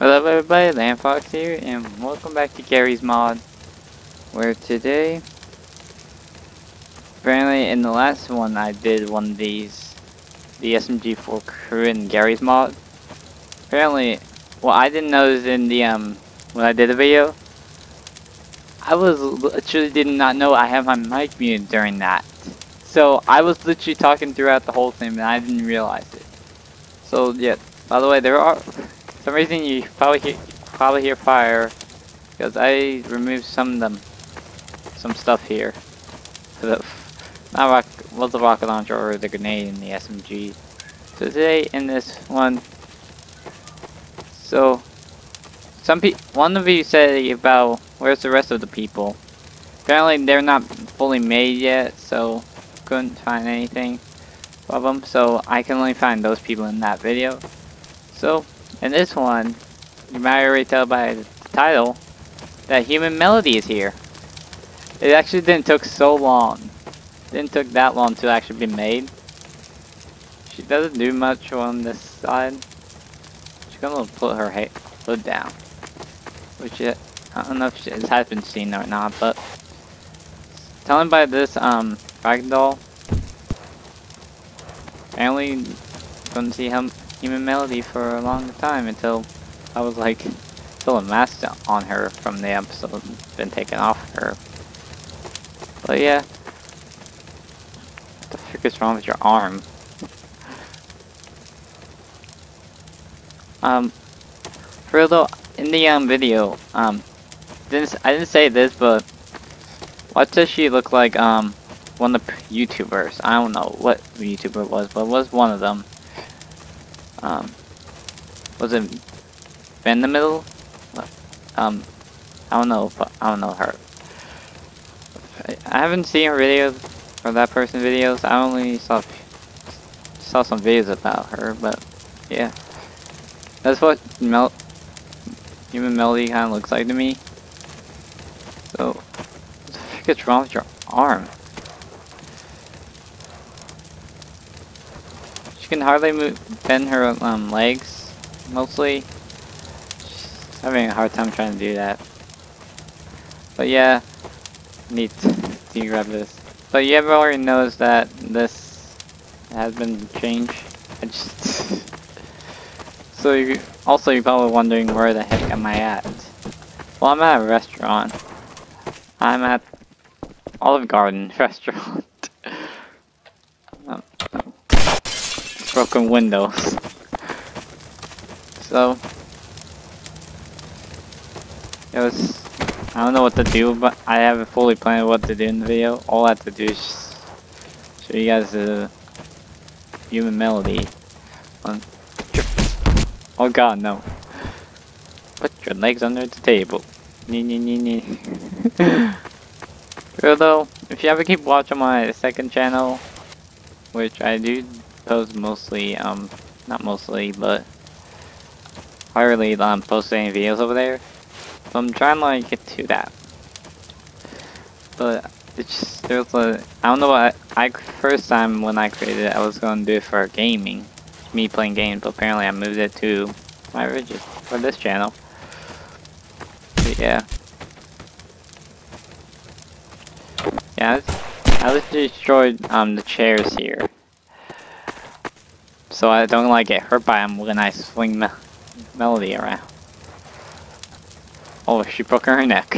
Up everybody, Landfox here, and welcome back to Garry's Mod, where today, apparently in the last one I did one of these, the SMG4 crew in Garry's Mod, apparently, well I didn't notice in the, um, when I did the video, I was literally did not know I had my mic muted during that, so I was literally talking throughout the whole thing and I didn't realize it, so yeah, by the way, there are some reason you probably hear, probably hear fire because I removed some of them, some stuff here. The, not rock, was the rocket launcher or the grenade and the SMG. So today in this one, so some pe one of you said about where's the rest of the people. Apparently they're not fully made yet, so couldn't find anything of them. So I can only find those people in that video. So in this one, you might already tell by the title that Human Melony is here. It actually didn't took so long. It didn't took that long to actually be made. She doesn't do much on this side. She's gonna put her hood down. Which it, I don't know if it has been seen or not, but telling by this um ragdoll. Apparently couldn't see him Human Melony for a long time until I was like, still a mask on her from the episode been taken off her. But yeah. What the frick is wrong with your arm? Um, for real though, in the um video, um, didn't I didn't say this, but what does she look like? Um, one of the YouTubers. I don't know what YouTuber was, but was one of them. Um, was it in the middle? Um, I don't know, I don't know her. I haven't seen her videos or that person's videos. I only saw saw some videos about her, but yeah, that's what Mel human melony kind of looks like to me. So, what the is wrong with your arm? She can hardly move, bend her um, legs, mostly. She's having a hard time trying to do that. But yeah, need to grab this. But you ever already noticed that this has been changed? I just... so you also you're probably wondering where the heck am I at? Well, I'm at a restaurant. I'm at Olive Garden restaurant. Broken windows. So, it was, I don't know what to do, but I haven't fully planned what to do in the video. All I have to do is show you guys the human melony. Um, oh god, no. Put your legs under the table. Nee nee nee nee. Although, if you ever keep watching my second channel, which I do post mostly, um, not mostly, but hardly um, post any videos over there. So I'm trying to like get to that. But it's just, there's a, I don't know what, I, I, first time when I created it, I was going to do it for gaming. Me playing games, but apparently I moved it to my original, for this channel. But yeah. Yeah, I just destroyed um, the chairs here so I don't like get hurt by him when I swing me Melony around. Oh, she broke her neck.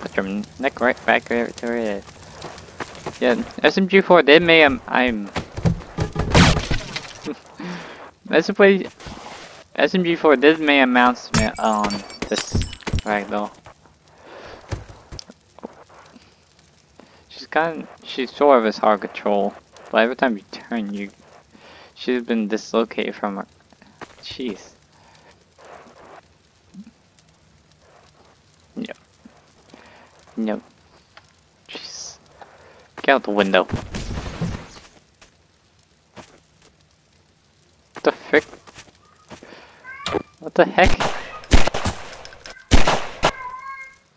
Put your neck right back to her head. Yeah, SMG4 did um, me, I'm... SMG, SMG4 did make announcement on this ragdoll. She's kind of, she's sort of as hard control, but every time you turn you She's been dislocated from her. Jeez. Yep. Yep. Jeez. Get out the window. What the frick? What the heck?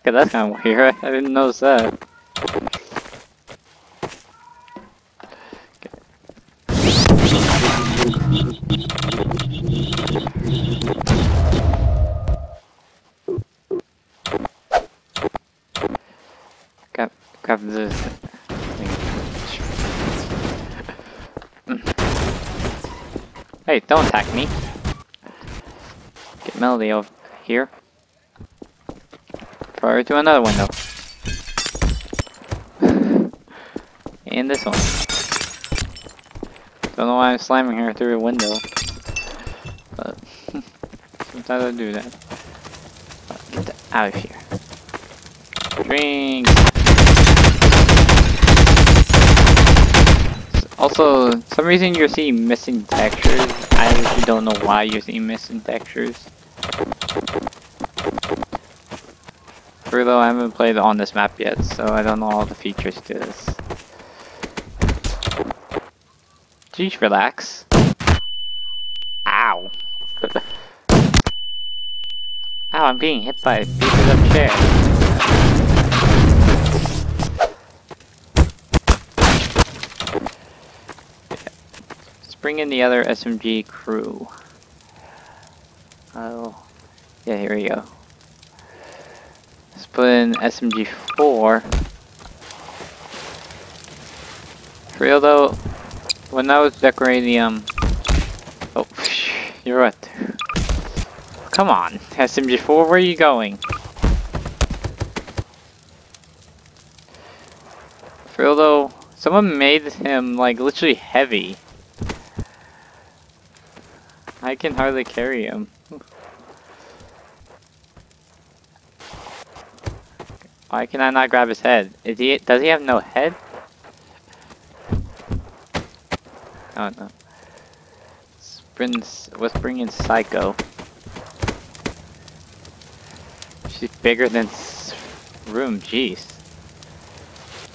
Okay, that's kind of weird. I didn't notice that. Hey, don't attack me. Get Melony over here. Prior to another window. and this one. Don't know why I'm slamming her through a window. But sometimes I do that. Get out of here. Drink. Also, some reason you're seeing missing textures. I actually don't know why you're seeing missing textures. For though I haven't played on this map yet, so I don't know all the features to this. Jeez, relax. Ow. Ow, I'm being hit by a piece of chair. Bring in the other SMG crew. Oh, yeah, here we go. Let's put in SMG 4. For real though, when I was decorating the, um... Oh, you're right. Come on, SMG4, where are you going? For real though, someone made him, like, literally heavy. I can hardly carry him. Why can I not grab his head? Is he? Does he have no head? Oh no. Let's bring, let's in Psycho. She's bigger than room. Jeez.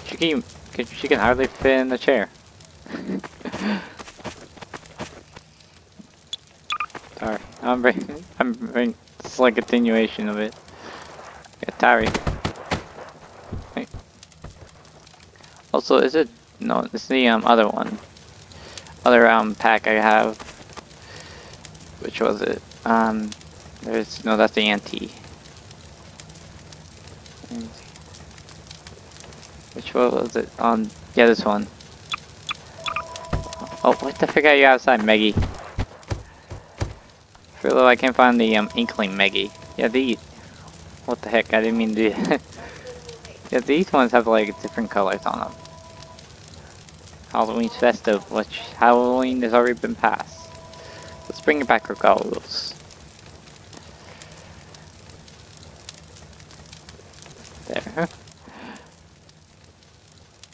She can she can hardly fit in the chair. Sorry, I'm bring, I'm bring, it's like a continuation of it. Yeah, Tari. Wait. Also, is it, no, it's the um, other one. Other um, pack I have. Which was it? Um, there's, no, that's the anti. Which one was it? On, yeah, this one. Oh, what the fuck are you outside, Meggy? Feel I can't find the um, Inkling Meggy. Yeah, these. What the heck? I didn't mean to. yeah, these ones have like different colors on them. Halloween's festive, which Halloween has already been passed. Let's bring it back regardless. There.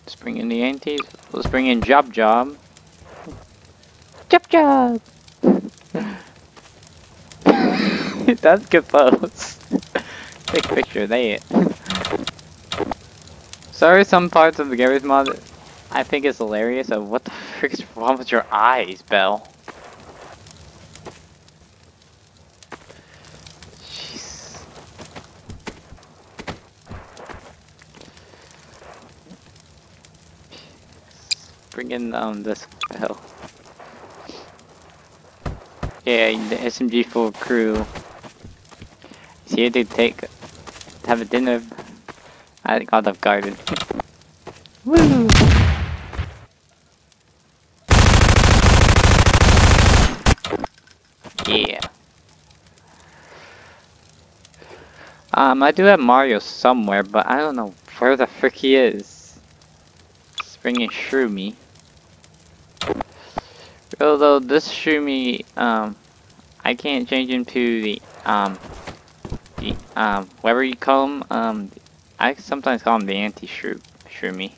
Let's bring in the antis. Let's bring in Job Job. Job Job! That's good pose. Take a picture of that. Sorry, some parts of the Garry's mod I think is hilarious. Of what the frick is wrong with your eyes, Belle? Jeez. Bring in um this Belle. Yeah, the SMG4 crew is here to take have a dinner at God of Garden. Woo! Yeah. Um, I do have Mario somewhere, but I don't know where the frick he is. In Shroomy. Although this Shroomy, um, I can't change him to the, um, um, whatever you call him, um, I sometimes call him the anti-Shroom, Shroomy.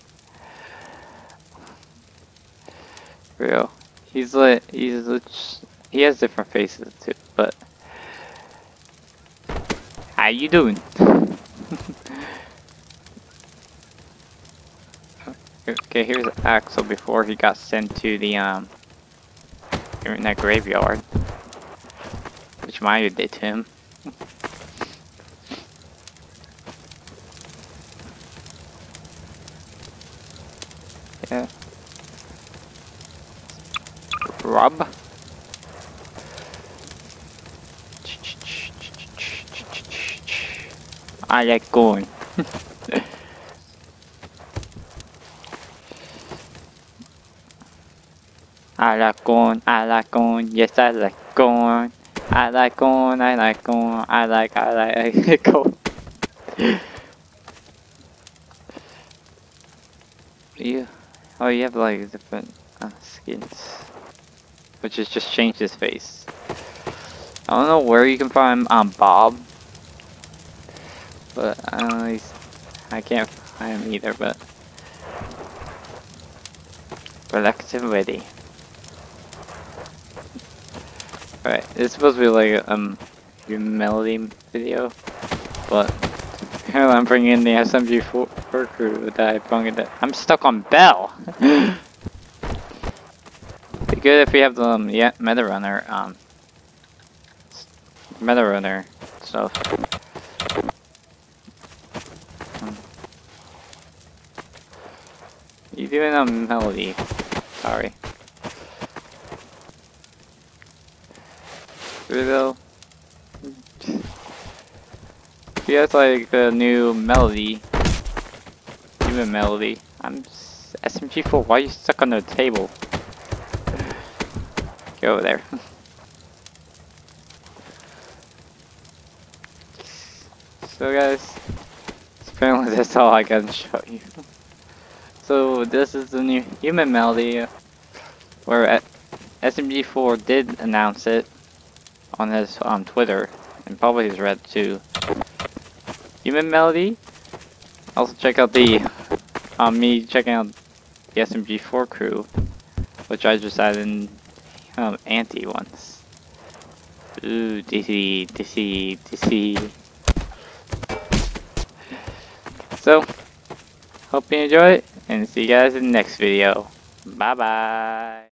Real. He's like, he's, he has different faces too, but. How you doing? okay, here's Axel before he got sent to the, um, in that graveyard. Which Maya did to him. Yeah. Rub. I like going. I like going, I like going, yes I like going. I like going, I like going, I like, I like, I like going. yeah oh you have like different uh, skins. Which is just change his face. I don't know where you can find um, Bob. But he's, I can't find him either, but. Productive ready. Alright, it's supposed to be like um your melony video, but here I'm bringing in the SMG4 crew that I brought it. I'm stuck on Bell. be good if we have the um, yeah, Meta Runner um Meta Runner stuff. Hmm. You doing a melody? Sorry. though. He has like a new melony. Human melony. I'm SMG4, why are you stuck on the table? Get over there. so guys, apparently that's all I can show you. So this is the new human melony where SMG4 did announce it on his um, Twitter, and probably his Red too. Human Melony. Also check out the um, me checking out the SMG4 crew, which I just added in um, anti ones. Ooh, DC, DC, DC. So, hope you enjoy it, and see you guys in the next video. Bye bye.